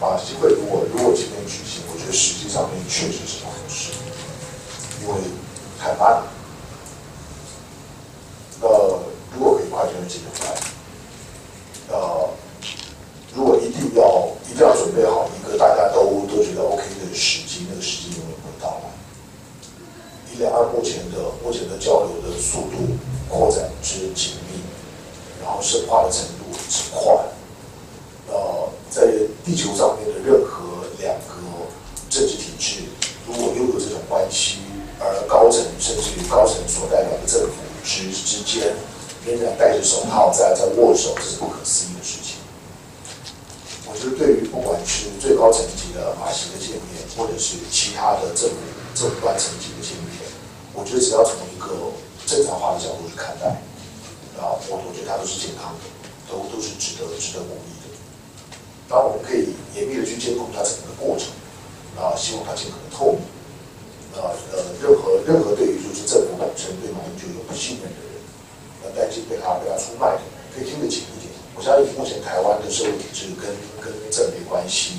马习会如果如果今天举行，我觉得实际上面确实是不合适，因为太慢了。那如果可以快，就尽量快。呃，如果一定要一定要准备好一个大家都都觉得 OK 的时机，那个时机永远不会到来。以两岸目前的目前的交流的速度扩展之紧密，然后深化的程度之快，呃，在地球上面的任何两个政治体制，如果拥有这种关系，而高层甚至于高层所代表的政府之之间仍然戴着手套在在握手，这是不可思议的事情。我觉得对于不管是最高层级的马习的见面，或者是其他的政府政府端层级的见面，我觉得只要从一个正常化的角度去看待，啊，我我觉得它都是健康的，都都是值得值得鼓励的。当然，我们可以严密的去监控它整个过程，啊，希望它尽可能透明。啊，呃，任何任何对于就是政府本身对马英九有不信任的人，呃，担心被他被他出卖的，可以听得紧一点。我相信目前台湾的社会体制跟跟政没关系，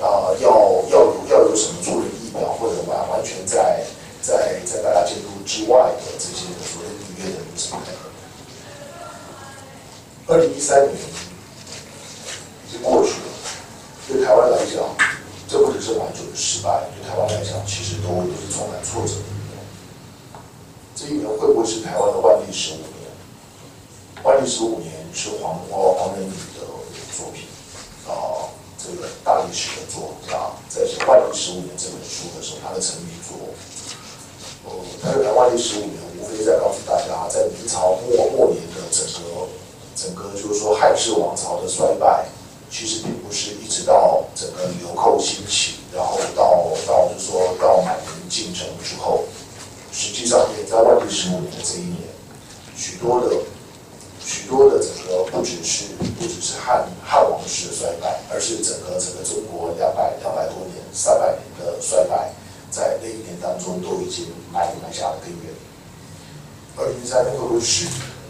啊，要要有要有什么助人意表或者完完全在在在大家监督之外的这些所谓预约的什么的。二零一三年已经过去了，对台湾来讲，这不只是马英九的失败，对台湾来讲，其实都都是充满挫折的一年。这一年会不会是台湾的万历十五年？万历十五年是黄黄黄仁宇的作品啊，这个大历史的作啊，在写《万历十五年》这本书的时候，他的成名作。呃，他的《万历十五年》无非在告诉大家，在明朝末末年的整个整个就是说汉室王朝的衰败，其实并不是一直到整个流寇兴起，然后到到就说到满人进城之后，实际上也在万历十五年的这一年，许多的不只是不只是汉汉王室的衰败，而是整个整个中国两百两百多年、三百年的衰败，在那一年当中都已经埋埋下了根源。二零一三年会不会是？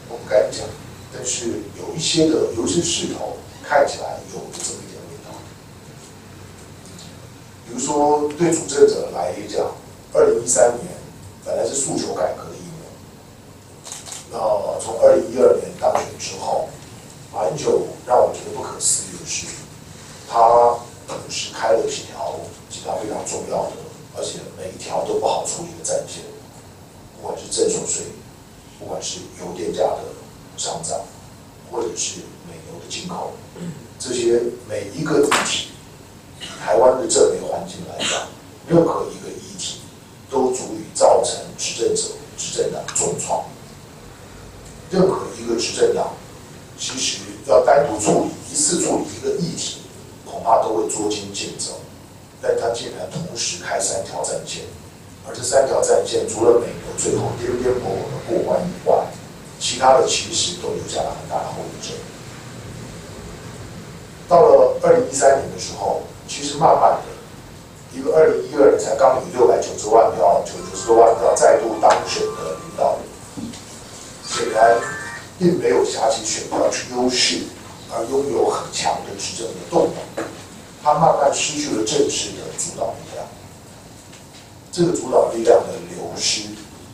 我不敢讲，但是有一些的有一些势头看起来有这么一点味道。比如说，对主政者来讲，二零一三年本来是诉求改革的一年。那从二零一二年当选之后，马英九让我觉得不可思议的是，他同时开了几条几条非常重要的，而且每一条都不好处理的战线，不管是征所税，不管是油电价的上涨，或者是美牛的进口，这些每一个议题，台湾的政媒环境来讲，任何一个议题都足以造成执政者、执政党重创。任何一个执政党，其实要单独处理一次处理一个议题，恐怕都会捉襟见肘。他竟然同时开三条战线，而这三条战线除了美国最后颠颠簸簸的过关以外，其他的其实都留下了很大的后遗症。到了二零一三年的时候，其实慢慢的，一个二零一二年才刚以六百九十万票、九九十多万票再度当选的领导人，显然并没有挟起选票之优势，而拥有很强的执政的动力。他慢慢失去了政治的主导力量。这个主导力量的流失，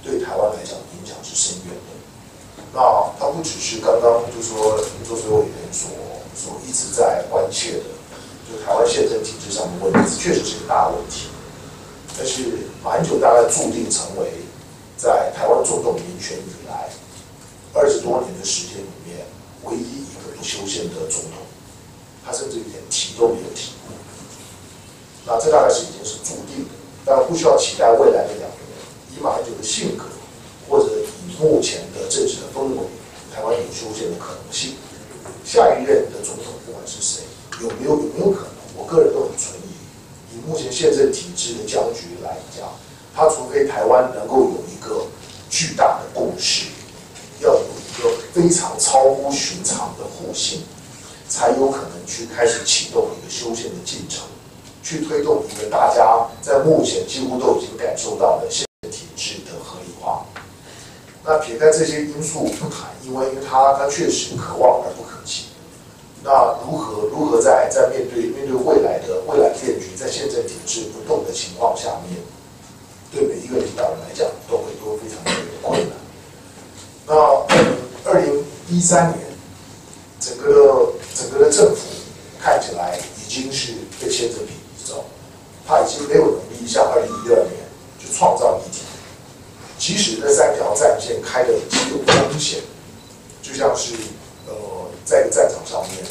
对台湾来讲影响是深远的。那他不只是刚刚就说做所委员所所一直在关切的，就台湾宪政体制上的问题，确实是个大问题。但是马英九大概注定成为在台湾总统民选以来二十多年的时间里面唯一一个不修宪的总统，他甚至连提都没有提。那这大概是已经是注定的，但不需要期待未来的两年，以马英九的性格，或者以目前的政治的氛围，台湾有修宪的可能性。下一任的总统不管是谁，有没有有没有可能，我个人都很存疑。以目前宪政体制的僵局来讲，他除非台湾能够有一个巨大的共识，要有一个非常超乎寻常的互信，才有可能去开始启动一个修宪的进程。去推动一个大家在目前几乎都已经感受到的宪体制的合理化。那撇开这些因素不谈，因为因为它它确实可望而不可及。那如何如何在在面对面对未来的未来变局，在宪政体制不动的情况下面，对每一个领导人来讲都会都非常的困难。那二零一三年，整个的整个的政府看起来已经是被牵着鼻子走，他已经没有能力像二零一二年去创造议题。即使这三条战线开的极有风险，就像是呃在一个战场上面，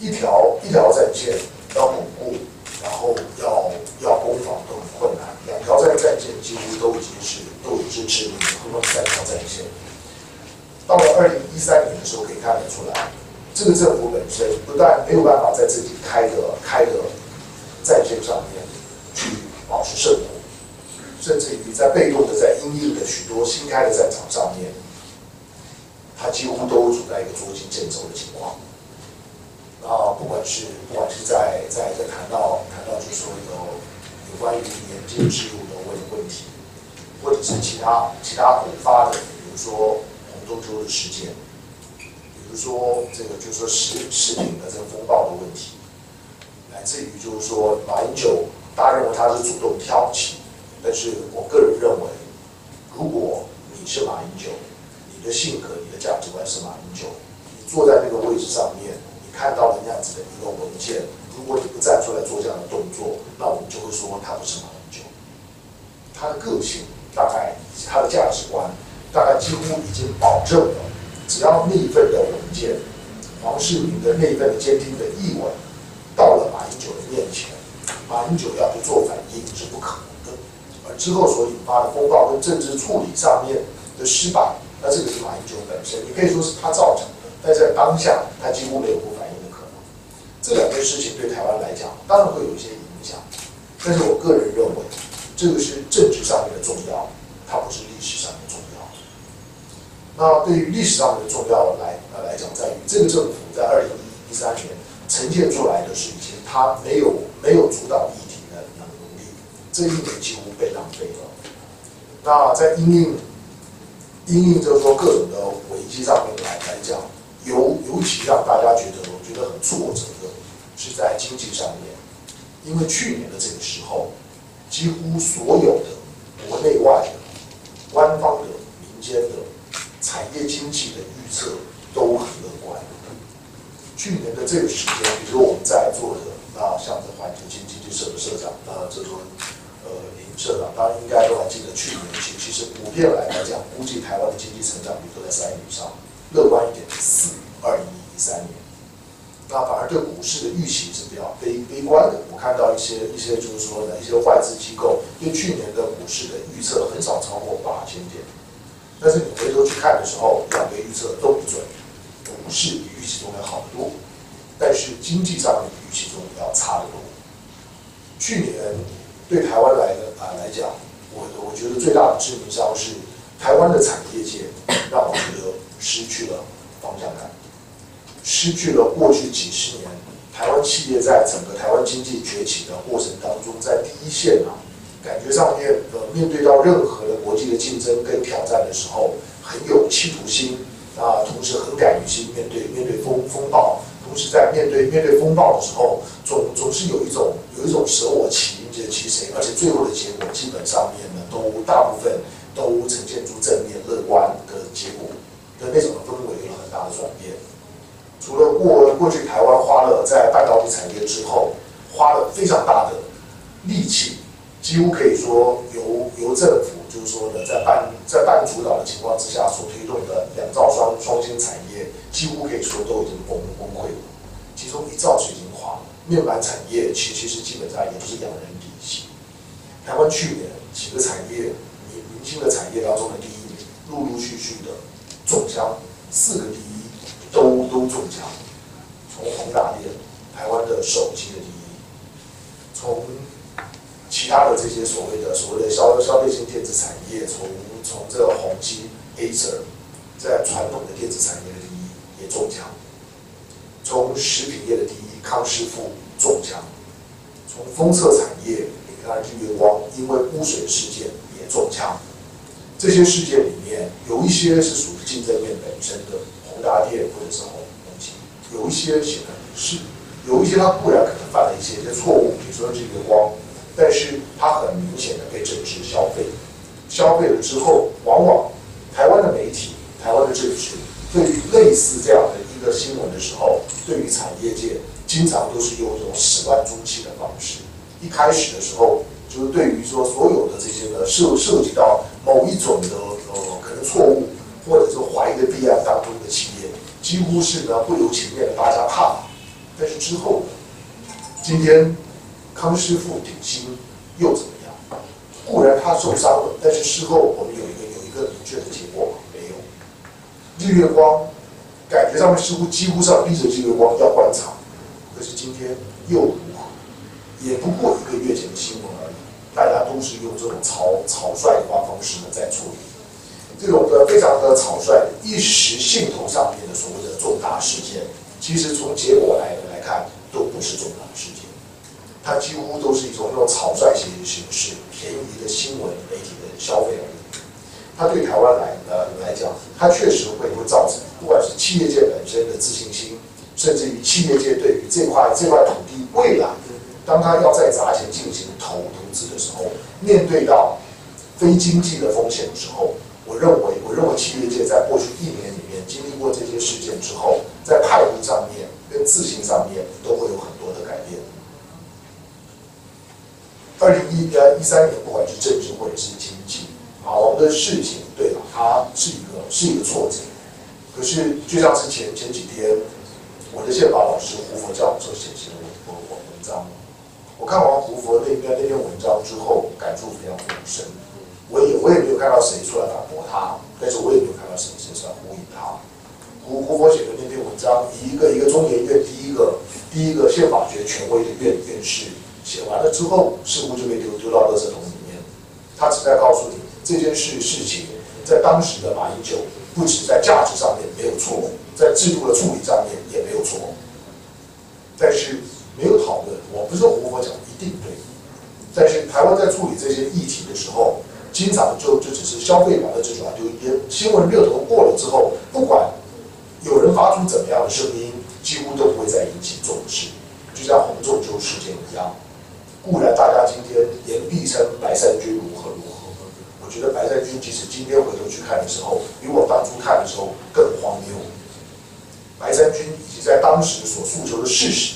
一条一条战线要巩固，然后要要攻防都很困难，两条战战线几乎都已经是都已经是致命的，何况三条战线。到了二零一三年的时候，可以看得出来，这个政府本身不但没有办法在自己开的开的战线上面去保持胜。甚至于在被动的在因应的许多新开的战场上面，它几乎都处在一个捉襟见肘的情况。啊，不管是不管是在在在谈到谈到就说有有关于年金制度的问问题，或者是其他其他突发的，比如说红中秋的事件，比如说这个就是说食食品的这个风暴的问题，乃至于就是说马英九，大家认为他是主动挑起。但是我个人认为，如果你是马英九，你的性格、你的价值观是马英九，你坐在那个位置上面，你看到了那样子的一个文件，如果你不站出来做这样的动作，那我们就会说他不是马英九。他的个性大概以及他的价值观，大概几乎已经保证了，只要那一份的文件，黄世明的那一份的监听的译文到了马英九的面前，马英九要不做反应是不可能。之后所引发的风暴跟政治处理上面的失败，那这个是马英九本身，你可以说是他造成的，但在当下他几乎没有不反应的可能。这两件事情对台湾来讲，当然会有一些影响，但是我个人认为，这个是政治上面的重要，它不是历史上的重要。那对于历史上的重要来呃来讲，在于这个政府在二零一三年呈现出来的是一些他没有没有主导议题的能力，这一年几乎。被浪费了。那在因应因应就是说各种的危机上面来来讲，尤尤其让大家觉得我觉得很挫折的，是在经济上面。因为去年的这个时候，几乎所有的国内外的官方的、民间的产业经济的预测都很乐观。去年的这个时间，比如我们在座的啊像这环球经济社的社长啊，这种。社长当然应该都还记得，去年其其实普遍来来讲，估计台湾的经济成长率都在三以上，乐观一点四二一一三年。那反而对股市的预期是比较悲悲观的。我看到一些一些就是说呢，一些外资机构对去年的股市的预测很少超过八千点，但是你回头去看的时候，两个预测都不准，股市比预期中要好得多，但是经济上面比预期中要差得多。去年。对台湾来的啊来讲，我我觉得最大的致命伤是台湾的产业界让我觉得失去了方向感，失去了过去几十年台湾企业在整个台湾经济崛起的过程当中，在第一线啊，感觉上面呃面对到任何的国际的竞争跟挑战的时候，很有企图心啊，同时很敢于去面对面对风风暴，同时在面对面对风暴的时候，总总是有一种有一种舍我其。其谁？而且最后的结果基本上面呢，都大部分都呈现出正面乐观的结果的那种氛围有很大的转变。除了过过去台湾花了在半导体产业之后花了非常大的力气，几乎可以说由由政府就是说呢，在半在半主导的情况之下所推动的两兆双双星产业，几乎可以说都已经崩崩溃了。其中一兆是已经垮了，面板产业其其实基本上也都是养人。台湾去年几个产业，明明星的产业当中的第一名，陆陆续续的中枪，四个第一都都中枪。从宏达电，台湾的手机的第一；从其他的这些所谓的所谓的消消费性电子产业，从从这个宏基、Acer，在传统的电子产业的第一也中枪。从食品业的第一康师傅中枪，从封测产业。你看日月光因为污水事件也中枪，这些事件里面有一些是属于竞争面本身的，宏达电或者是宏宏基，有一些显然不是，有一些他固然可能犯了一些一些错误，比如说日月光，但是他很明显的被政治消费，消费了之后，往往台湾的媒体、台湾的政治对于类似这样的一个新闻的时候，对于产业界经常都是用这种始乱终弃的方式。一开始的时候，就是对于说所有的这些呢涉涉及到某一种的呃可能错误或者是怀疑的弊案当中的企业，几乎是呢不留情面的大家怕。但是之后，今天康师傅顶薪又怎么样？固然他受伤了，但是事后我们有一个有一个明确的结果没有？日月光感觉上面似乎几乎上逼着日月光要关厂，可是今天又如何？也不过一个月前的新闻而已，大家都是用这种草草率的方式呢在处理，这种的非常的草率，一时兴头上面的所谓的重大事件，其实从结果来来看都不是重大事件，它几乎都是一种那种草率型形式、便宜的新闻媒体的消费而已。它对台湾来呃来讲，它确实会会造成不管是企业界本身的自信心，甚至于企业界对于这块这块土地未来。当他要再砸钱进行投投资的时候，面对到非经济的风险的时候，我认为，我认为企业界在过去一年里面经历过这些事件之后，在态度上面跟自信上面都会有很多的改变。二零一呃一三年，不管是政治或者是经济，好的事情，对了，它是一个是一个挫折。可是就像是前前几天，我的宪法老师胡佛教授写写的文文文章。我看完胡佛那篇那篇文章之后，感触非常非常深。我也我也没有看到谁出来反驳他，但是我也没有看到谁谁出来呼应他。胡胡佛写的那篇文章，一个一个中研院第一个第一个宪法学权威的院院士写完了之后，似乎就被丢丢到垃圾桶里面。他只在告诉你这件事事情，在当时的马英九，不止在价值上面没有错，在制度的处理上面也没有错，但是。没有讨论，我不是胡佛讲一定对，但是台湾在处理这些议题的时候，经常就就只是消费完了这句话，就也新闻热头过了之后，不管有人发出怎么样的声音，几乎都不会再引起重视，就像洪仲秋事件一样。固然大家今天言必称白山军如何如何，我觉得白山军即使今天回头去看的时候，比我当初看的时候更荒谬。白山军以在当时所诉求的事实。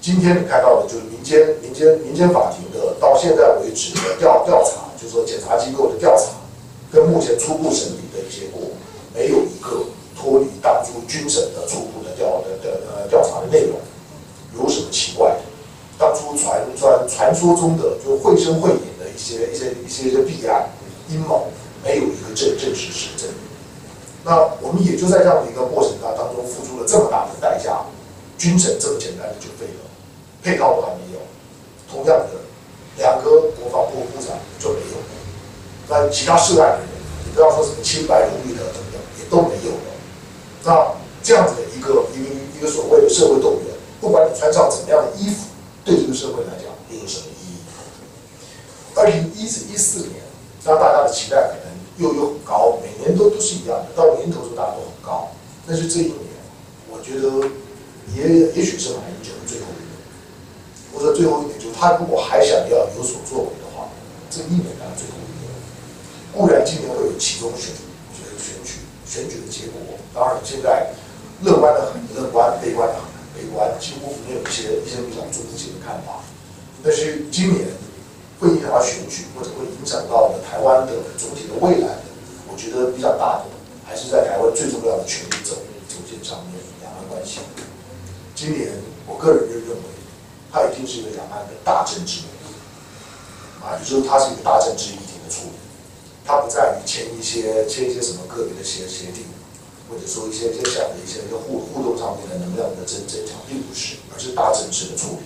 今天你看到的就是民间、民间、民间法庭的到现在为止的调调查，就是说检察机构的调查，跟目前初步审理的结果，没有一个脱离当初军审的初步的调的的呃调查的内容，有什么奇怪的？当初传传传说中的就绘声绘影的一些一些一些一些弊案阴谋，没有一个正正式实证。那我们也就在这样的一个过程都付出了这么大的代价，军神这么简单的就废了。配套都还没有，同样的，两个国防部部长就没有，那其他涉案的人，你不要说什么清白如玉的等等，也都没有了。那这样子的一个一个一个所谓的社会动员，不管你穿上怎么样的衣服，对这个社会来讲又有什么意义？二零一四一四年，让大家的期待可能又又很高，每年都都是一样的，到年头时大家都很高。但是这一年，我觉得也也许是马英九的最后一年。或者最后一年，就是他如果还想要有所作为的话，这一年当然最后一年。固然今年会有其中选，选选举选举的结果，当然现在乐观的很乐观，悲观的很悲观，几乎没有一些一些比较终极的看法。但是今年会影响到选举，或者会影响到台湾的总体的未来，我觉得比较大的，还是在台湾最重要的权力轴轴线上面，两岸关系。今年我个人就认为。它一定是一个两岸的大政治啊，也就是它是一个大政治议题的处理，它不在于签一些签一些什么个别的协协定，或者说一些一些小的一些一个互互动上面的能量的增增强，并不是，而是大政治的处理。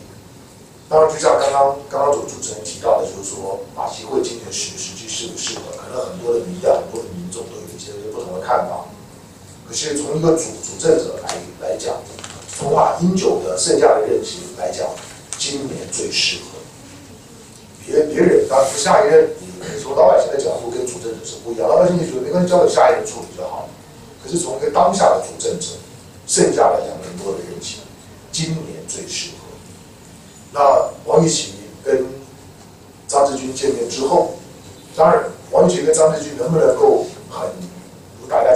当然，就像刚刚刚刚主主持人提到的，就是说马习会今年实实际适不适合，可能很多的民调、很多民众都有一些不同的看法。可是从一个主主政者来来讲，从马英九的剩下的任期来讲。今年最适合，别别人当然下一任，你从老百姓的角度跟主政者是不一样，老百姓就觉得没关系，交给下一任处理就好。可是从一个当下的主政者，剩下的两年多的任期，今年最适合。那王玉琦跟张志军见面之后，当然王玉琦跟张志军能不能够很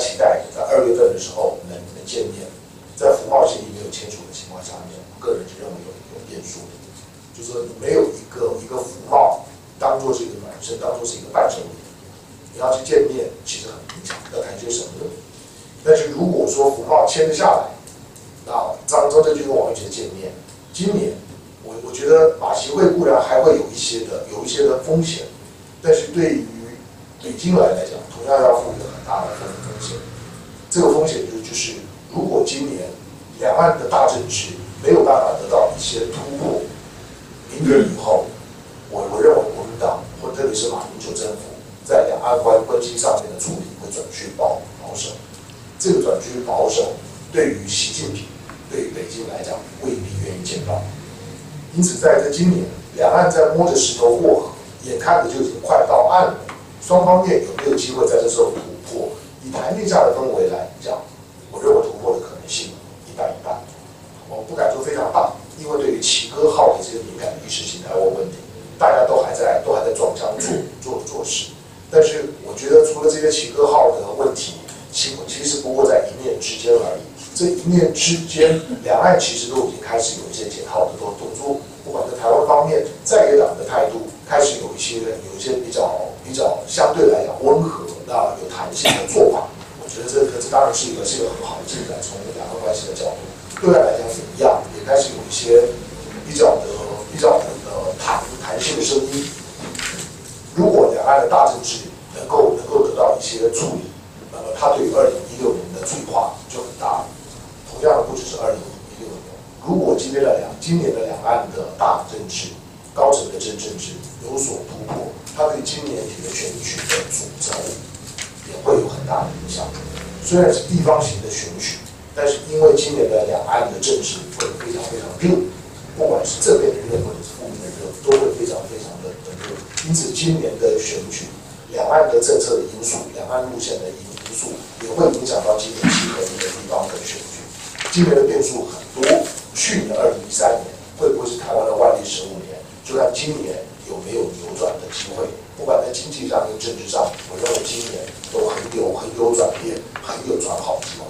期待，在二月份的时候能能见面，在服贸协议没有签署的情况下面，我个人是认为有有变数，就是没有一个一个服贸当做是一个暖身，当做是一个伴手礼，你要去见面，其实很平常，要谈些什么？但是如果说福茂签得下来，那张张志军跟王玉杰见面，今年我我觉得马协会固然还会有一些的有一些的风险，但是对于北京来来讲，同样要负一个很大的风风险。这个风险就就是如果今年两岸的大政治没有办法得到一些突破，明年以后，我我认为国民党或特别是马英九政府在两岸关关系上面的处理会转趋保保守。这个转趋保守，对于习近平，对于北京来讲，未必愿意见到。因此，在这今年，两岸在摸着石头过河，眼看着就已经快到岸了。双方面有没有机会在这时候突破？以台面下的氛围来讲，我认为突破的可能性一半一半。我不敢说非常大，因为对于齐哥号的这些敏感的意识形态问问题，大家都还在都还在装腔做做做事。但是，我觉得除了这些齐哥号的问题，其其实不过在一念之间而已。这一念之间，两岸其实都已经开始有一些解套的动动作。不管在台湾方面，在野党的态度开始有一些有一些比较相对影响虽然是地方型的选举，但是因为今年的两岸的政治会非常非常热，不管是这边的热或者是那面的热，都会非常非常的热。因此，今年的选举，两岸的政策的因素，两岸路线的因素，也会影响到今年七合一的地方的选举。今年的变数很多，去年二零一三年会不会是台湾的万历十五年？就看今年有没有扭转的机会。不管在经济上跟政治上，我认为今年都很有很有转变，很有转好机会。